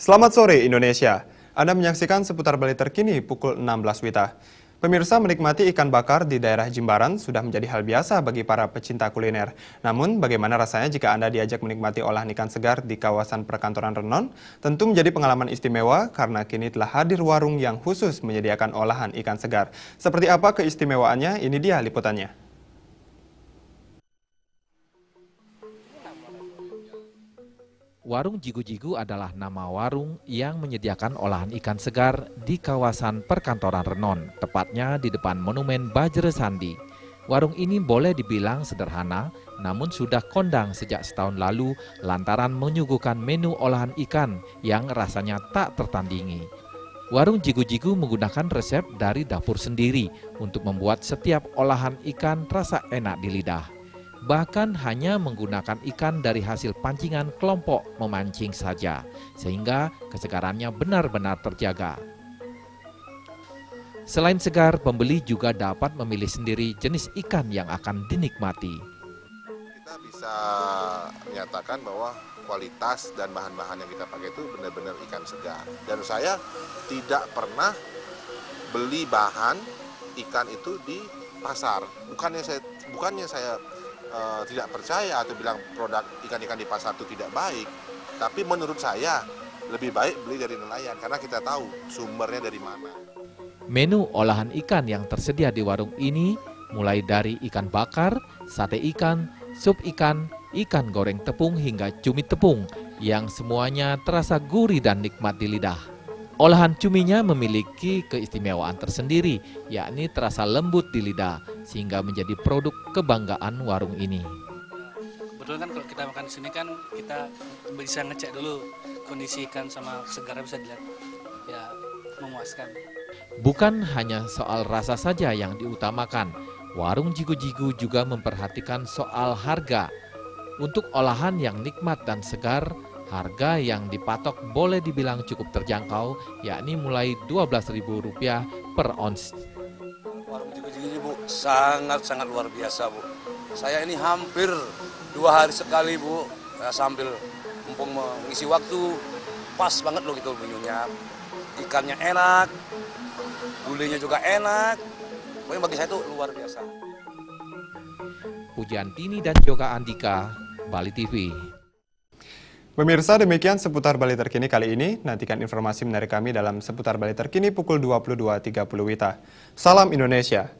Selamat sore Indonesia. Anda menyaksikan seputar Bali terkini pukul 16 Wita. Pemirsa menikmati ikan bakar di daerah Jimbaran sudah menjadi hal biasa bagi para pecinta kuliner. Namun bagaimana rasanya jika Anda diajak menikmati olahan ikan segar di kawasan perkantoran Renon? Tentu menjadi pengalaman istimewa karena kini telah hadir warung yang khusus menyediakan olahan ikan segar. Seperti apa keistimewaannya? Ini dia liputannya. Warung Jigu-Jigu adalah nama warung yang menyediakan olahan ikan segar di kawasan perkantoran Renon, tepatnya di depan Monumen Bajre Sandi. Warung ini boleh dibilang sederhana, namun sudah kondang sejak setahun lalu lantaran menyuguhkan menu olahan ikan yang rasanya tak tertandingi. Warung Jigu-Jigu menggunakan resep dari dapur sendiri untuk membuat setiap olahan ikan terasa enak di lidah bahkan hanya menggunakan ikan dari hasil pancingan kelompok memancing saja, sehingga kesegarannya benar-benar terjaga. Selain segar, pembeli juga dapat memilih sendiri jenis ikan yang akan dinikmati. Kita bisa menyatakan bahwa kualitas dan bahan-bahan yang kita pakai itu benar-benar ikan segar. Dan saya tidak pernah beli bahan ikan itu di pasar. Bukannya saya bukannya saya uh, tidak percaya atau bilang produk ikan-ikan di pasar itu tidak baik, tapi menurut saya lebih baik beli dari nelayan karena kita tahu sumbernya dari mana. Menu olahan ikan yang tersedia di warung ini mulai dari ikan bakar, sate ikan, sup ikan, ikan goreng tepung hingga cumi tepung yang semuanya terasa gurih dan nikmat di lidah. Olahan cuminya memiliki keistimewaan tersendiri, yakni terasa lembut di lidah, sehingga menjadi produk kebanggaan warung ini. Betul kan kalau kita makan di sini kan kita bisa ngecek dulu kondisi ikan sama segarnya bisa dilihat, ya memuaskan. Bukan hanya soal rasa saja yang diutamakan, warung jigu-jigu juga memperhatikan soal harga. Untuk olahan yang nikmat dan segar, Harga yang dipatok boleh dibilang cukup terjangkau, yakni mulai Rp12.000 per ons. Warung jigu-jigu ini Bu, sangat-sangat luar biasa Bu. Saya ini hampir dua hari sekali Bu, ya, sambil mumpung mengisi waktu, pas banget loh gitu menunya. Ikannya enak, gulenya juga enak, pokoknya bagi saya itu luar biasa. Pujian Tini dan Yoga Andika, Bali TV. Pemirsa demikian seputar Bali terkini kali ini. Nantikan informasi menarik kami dalam seputar Bali terkini pukul 22.30 Wita. Salam Indonesia.